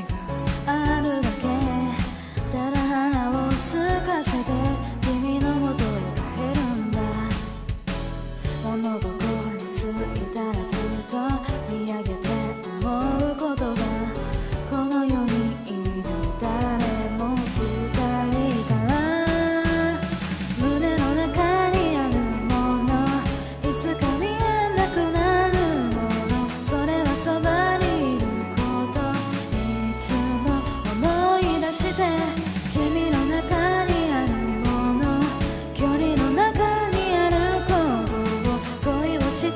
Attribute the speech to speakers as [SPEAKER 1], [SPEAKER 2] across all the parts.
[SPEAKER 1] があるだけ。だら花をすかせて君のもとへ帰るんだ。物心ついたら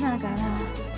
[SPEAKER 1] しなが。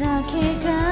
[SPEAKER 1] だけが